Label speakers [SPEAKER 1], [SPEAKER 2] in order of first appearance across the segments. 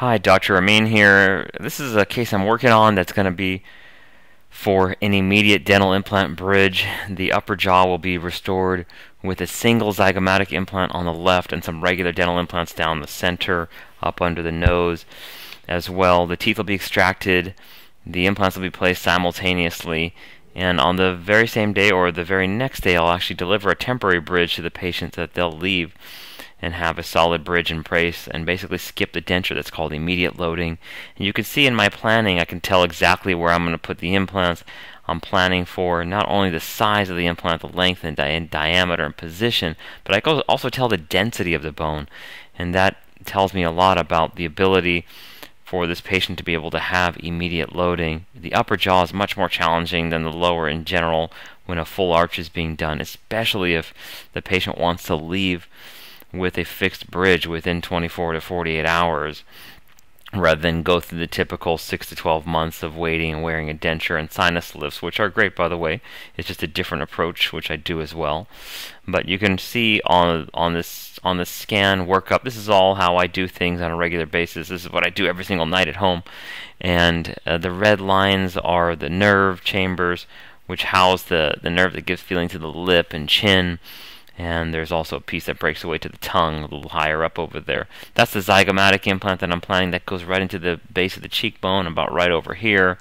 [SPEAKER 1] Hi, Dr. Amin here. This is a case I'm working on that's going to be for an immediate dental implant bridge. The upper jaw will be restored with a single zygomatic implant on the left and some regular dental implants down the center, up under the nose as well. The teeth will be extracted, the implants will be placed simultaneously, and on the very same day or the very next day, I'll actually deliver a temporary bridge to the patient that they'll leave and have a solid bridge in place and basically skip the denture that's called immediate loading. And you can see in my planning, I can tell exactly where I'm going to put the implants. I'm planning for not only the size of the implant, the length and di- diameter and position, but I can also tell the density of the bone. And that tells me a lot about the ability for this patient to be able to have immediate loading. The upper jaw is much more challenging than the lower in general when a full arch is being done, especially if the patient wants to leave with a fixed bridge within 24 to 48 hours rather than go through the typical 6 to 12 months of waiting and wearing a denture and sinus lifts, which are great by the way. It's just a different approach, which I do as well. But you can see on on this on the scan workup, this is all how I do things on a regular basis. This is what I do every single night at home. And uh, the red lines are the nerve chambers, which house the, the nerve that gives feeling to the lip and chin and there's also a piece that breaks away to the tongue a little higher up over there. That's the zygomatic implant that I'm planning that goes right into the base of the cheekbone, about right over here.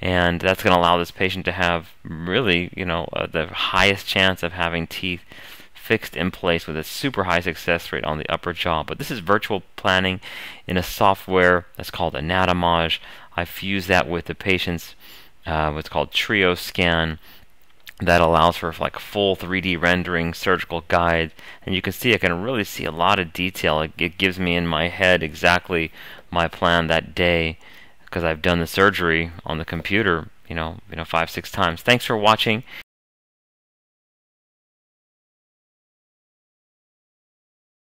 [SPEAKER 1] And that's going to allow this patient to have really, you know, uh, the highest chance of having teeth fixed in place with a super high success rate on the upper jaw. But this is virtual planning in a software that's called Anatomage. I fuse that with the patient's uh, what's called TrioScan that allows for like full 3D rendering, surgical guide, and you can see I can really see a lot of detail. It, it gives me in my head exactly my plan that day because I've done the surgery on the computer, you know, you know, five six times. Thanks for watching,